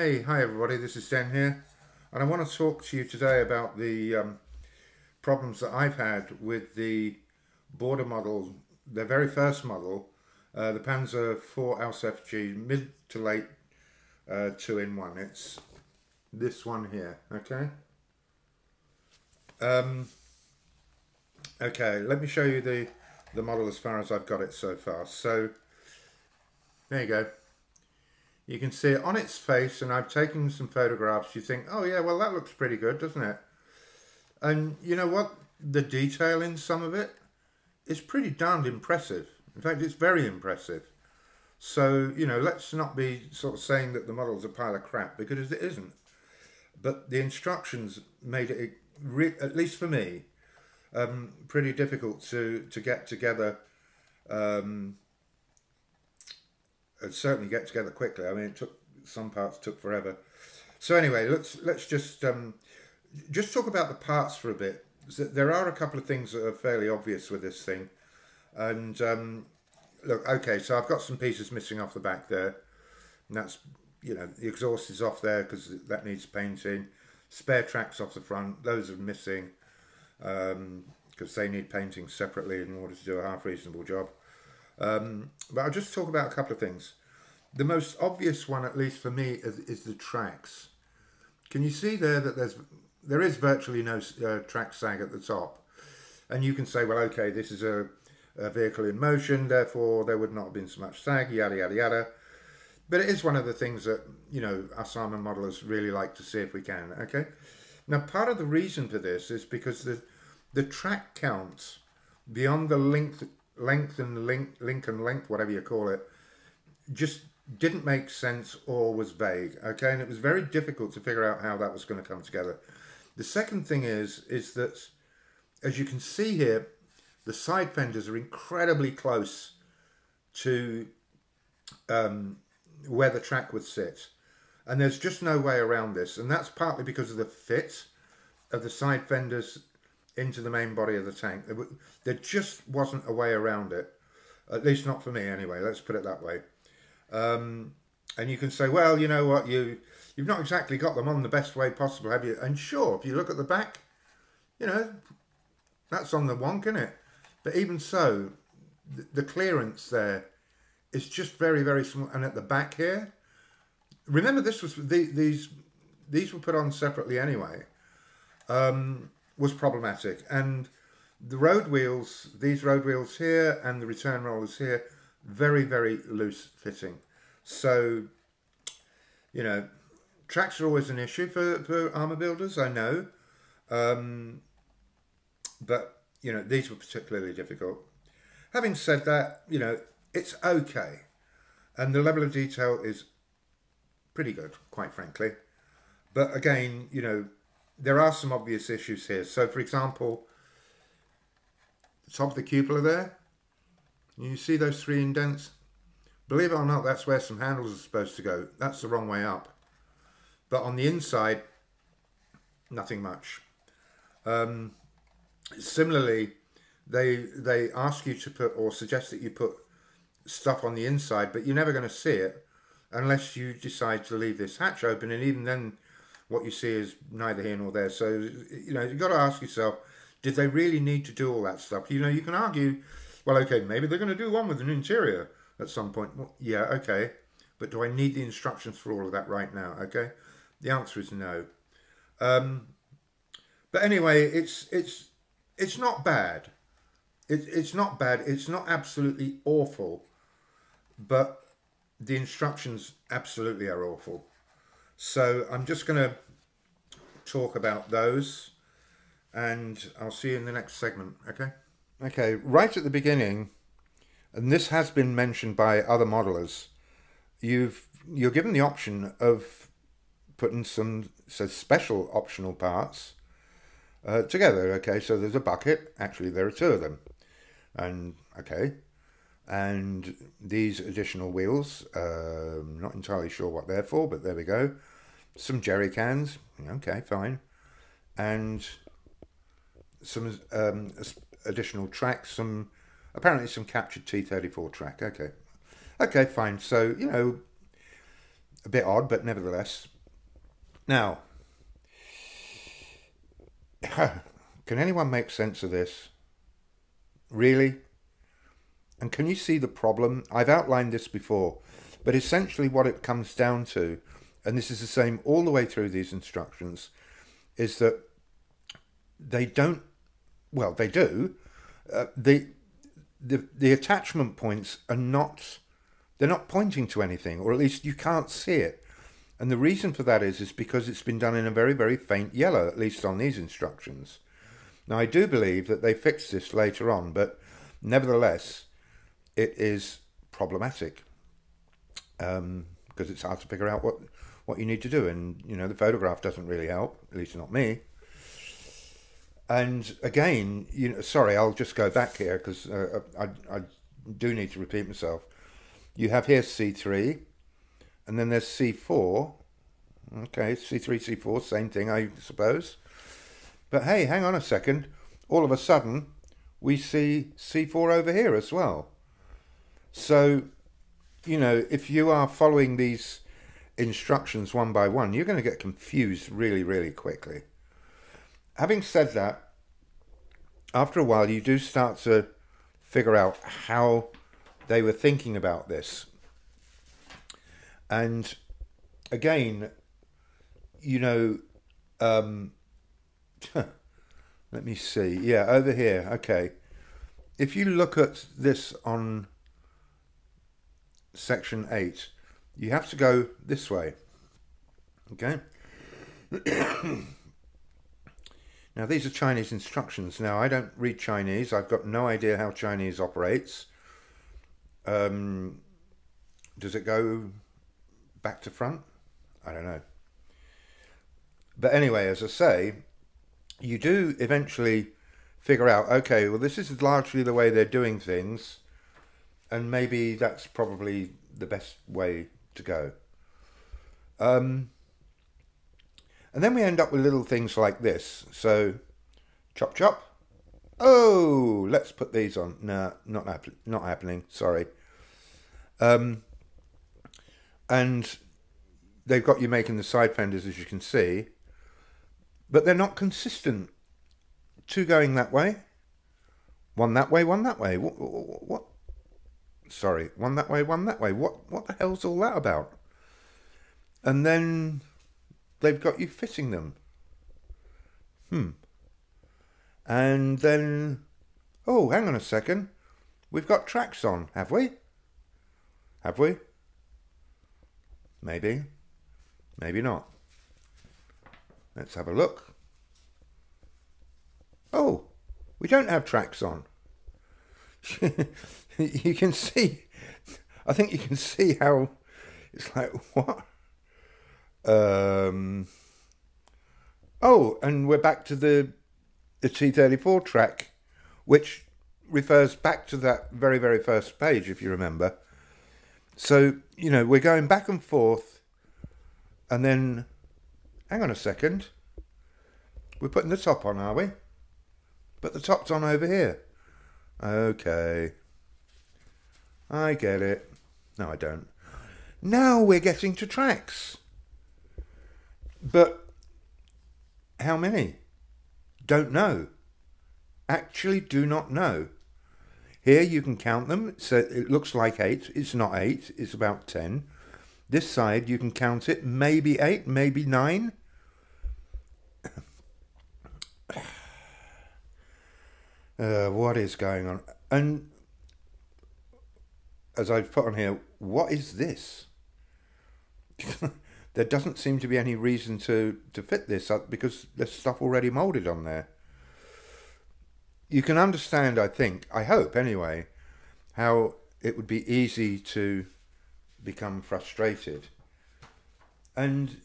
Hey, hi everybody, this is Den here, and I want to talk to you today about the um, problems that I've had with the border model, the very first model, uh, the Panzer IV Ausf mid to late uh, two in one. It's this one here, okay? Um, okay, let me show you the, the model as far as I've got it so far. So, there you go you can see it on its face and I've taken some photographs. You think oh yeah well that looks pretty good doesn't it? And you know what? The detail in some of it is pretty darned impressive. In fact it's very impressive. So you know let's not be sort of saying that the model's a pile of crap because it isn't. But the instructions made it at least for me um, pretty difficult to to get together um, certainly get together quickly. I mean, it took some parts took forever. So anyway, let's let's just um, just talk about the parts for a bit. There are a couple of things that are fairly obvious with this thing, and um, look, okay, so I've got some pieces missing off the back there, and that's you know the exhaust is off there because that needs painting. Spare tracks off the front; those are missing because um, they need painting separately in order to do a half reasonable job. Um, but I'll just talk about a couple of things. The most obvious one, at least for me, is, is the tracks. Can you see there that there's there is virtually no uh, track sag at the top, and you can say, well, okay, this is a, a vehicle in motion, therefore there would not have been so much sag, yada yada yada. But it is one of the things that you know us armor modelers really like to see if we can. Okay, now part of the reason for this is because the the track counts beyond the length length and link, link and length, whatever you call it, just didn't make sense or was vague. Okay, and it was very difficult to figure out how that was going to come together. The second thing is is that, as you can see here, the side fenders are incredibly close to um, where the track would sit, and there's just no way around this, and that's partly because of the fit of the side fenders into the main body of the tank. There just wasn't a way around it, at least not for me anyway. Let's put it that way. Um, and you can say, well, you know what, you you've not exactly got them on the best way possible, have you? And sure, if you look at the back, you know, that's on the wonk, isn't it? But even so, the, the clearance there is just very, very small. And at the back here, remember this was the, these these were put on separately anyway. Um, was problematic. And the road wheels, these road wheels here and the return rollers here, very, very loose fitting. So, you know, tracks are always an issue for, for armour builders, I know. Um, but, you know, these were particularly difficult. Having said that, you know, it's okay. And the level of detail is pretty good, quite frankly. But again, you know, there are some obvious issues here. So, for example, the top of the cupola there, you see those three indents? Believe it or not, that's where some handles are supposed to go. That's the wrong way up. But on the inside, nothing much. Um, similarly, they they ask you to put or suggest that you put stuff on the inside, but you're never going to see it unless you decide to leave this hatch open. And even then, what you see is neither here nor there. So, you know, you've got to ask yourself, did they really need to do all that stuff? You know, you can argue, well, okay, maybe they're going to do one with an interior at some point. Well, yeah, okay. But do I need the instructions for all of that right now? Okay. The answer is no. Um, but anyway, it's it's it's not bad. It, it's not bad. It's not absolutely awful, but the instructions absolutely are awful. So I'm just going to talk about those and I'll see you in the next segment, okay? Okay, right at the beginning, and this has been mentioned by other modelers, you've you're given the option of putting some so special optional parts uh, together. Okay, so there's a bucket. Actually, there are two of them, and okay, and these additional wheels. Uh, not entirely sure what they're for, but there we go some jerry cans. Okay, fine. And some um, additional tracks, some apparently some captured T34 track. Okay. Okay, fine. So, you know, a bit odd, but nevertheless. Now, can anyone make sense of this? Really? And can you see the problem? I've outlined this before, but essentially what it comes down to, and this is the same all the way through these instructions, is that they don't, well, they do, uh, the, the, the attachment points are not, they're not pointing to anything, or at least you can't see it. And the reason for that is, is because it's been done in a very, very faint yellow, at least on these instructions. Now, I do believe that they fixed this later on, but nevertheless, it is problematic um, because it's hard to figure out what, what you need to do. And, you know, the photograph doesn't really help, at least not me. And again, you know, sorry, I'll just go back here because uh, I, I do need to repeat myself. You have here C3, and then there's C4. Okay, C3, C4, same thing, I suppose. But hey, hang on a second. All of a sudden, we see C4 over here as well. So, you know, if you are following these instructions one by one, you're going to get confused really, really quickly. Having said that, after a while, you do start to figure out how they were thinking about this. And again, you know, um, let me see. Yeah, over here. Okay. If you look at this on section 8, you have to go this way. Okay. now, these are Chinese instructions. Now, I don't read Chinese. I've got no idea how Chinese operates. Um, does it go back to front? I don't know. But anyway, as I say, you do eventually figure out, okay, well, this is largely the way they're doing things, and maybe that's probably the best way to go. Um, and then we end up with little things like this. So, chop chop. Oh, let's put these on. Nah, not happen- not happening. Sorry. Um, and they've got you making the side fenders, as you can see, but they're not consistent. Two going that way, one that way, one that way. What? what, what? Sorry, one that way, one that way. What? What the hell's all that about? And then they've got you fitting them. Hmm. And then, oh, hang on a second. We've got tracks on, have we? Have we? Maybe. Maybe not. Let's have a look. Oh, we don't have tracks on. you can see, I think you can see how it's like, what? Um, oh, and we're back to the, the T34 track, which refers back to that very, very first page, if you remember. So, you know, we're going back and forth, and then, hang on a second. We're putting the top on, are we? But the top's on over here. Okay. I get it. No, I don't. Now we're getting to tracks. But how many? Don't know. Actually, do not know. Here you can count them. So it looks like eight. It's not eight. It's about ten. This side you can count it. Maybe eight. Maybe nine. uh, what is going on? And as I've put on here, what is this? there doesn't seem to be any reason to, to fit this up because there's stuff already molded on there you can understand, I think, I hope anyway, how it would be easy to become frustrated. And,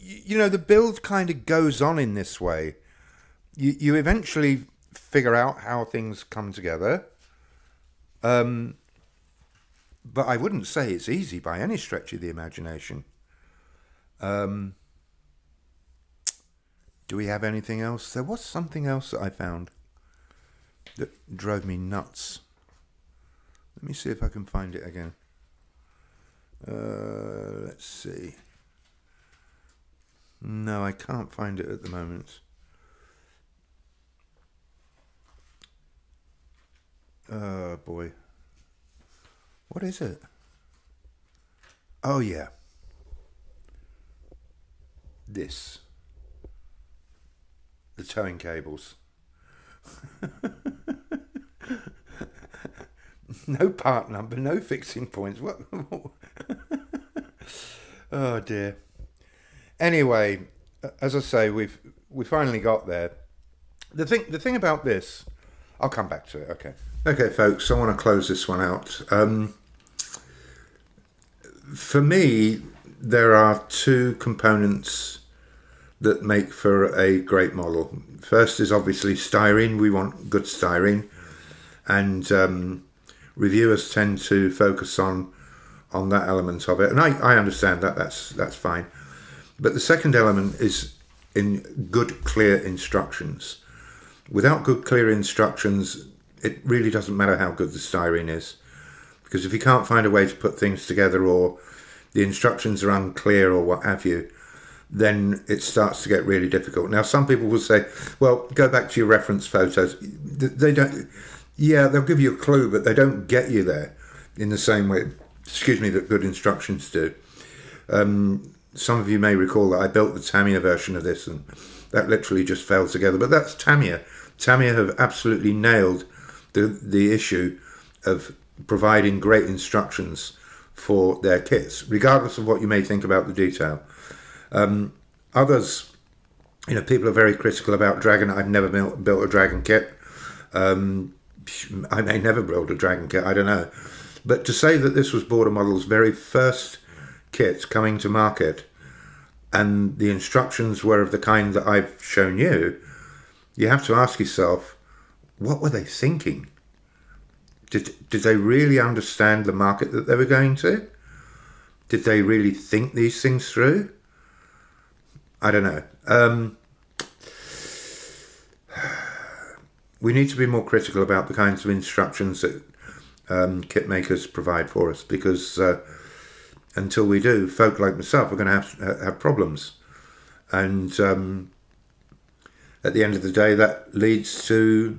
you know, the build kind of goes on in this way. You, you eventually figure out how things come together. Um, but I wouldn't say it's easy by any stretch of the imagination. Um, do we have anything else? There was something else that I found that drove me nuts. Let me see if I can find it again. Uh, let's see. No, I can't find it at the moment. Oh boy. What is it? Oh yeah. This. The towing cables. no part number, no fixing points. What? oh dear. Anyway, as I say, we've we finally got there. The thing, the thing about this, I'll come back to it. Okay. Okay, folks. I want to close this one out. Um, for me, there are two components that make for a great model. First is obviously styrene. We want good styrene, and um, reviewers tend to focus on on that element of it, and I, I understand that. That's that's fine. But the second element is in good, clear instructions. Without good, clear instructions, it really doesn't matter how good the styrene is, because if you can't find a way to put things together, or the instructions are unclear, or what have you, then it starts to get really difficult. Now, some people will say, "Well, go back to your reference photos." They don't. Yeah, they'll give you a clue, but they don't get you there in the same way. Excuse me, that good instructions do. Um, some of you may recall that I built the Tamiya version of this, and that literally just fell together. But that's Tamiya. Tamiya have absolutely nailed the the issue of providing great instructions for their kits, regardless of what you may think about the detail. Um, others, you know, people are very critical about Dragon. I've never built, a Dragon kit. Um, I may never build a Dragon kit. I don't know. But to say that this was Border Model's very first kit coming to market, and the instructions were of the kind that I've shown you, you have to ask yourself, what were they thinking? Did, did they really understand the market that they were going to? Did they really think these things through? I don't know. Um, we need to be more critical about the kinds of instructions that um, kit makers provide for us because uh, until we do, folk like myself are going to have have problems, and um, at the end of the day, that leads to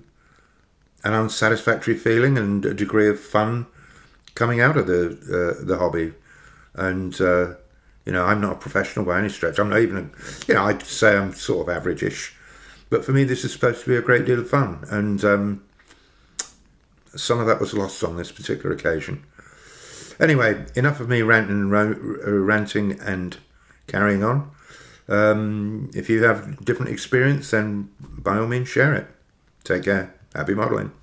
an unsatisfactory feeling and a degree of fun coming out of the uh, the hobby, and uh, you know, I'm not a professional by any stretch. I'm not even, a, you know, I'd say I'm sort of average-ish. But for me, this is supposed to be a great deal of fun, and um, some of that was lost on this particular occasion. Anyway, enough of me ranting and uh, ranting and carrying on. Um, if you have different experience, then by all means share it. Take care. Happy modelling.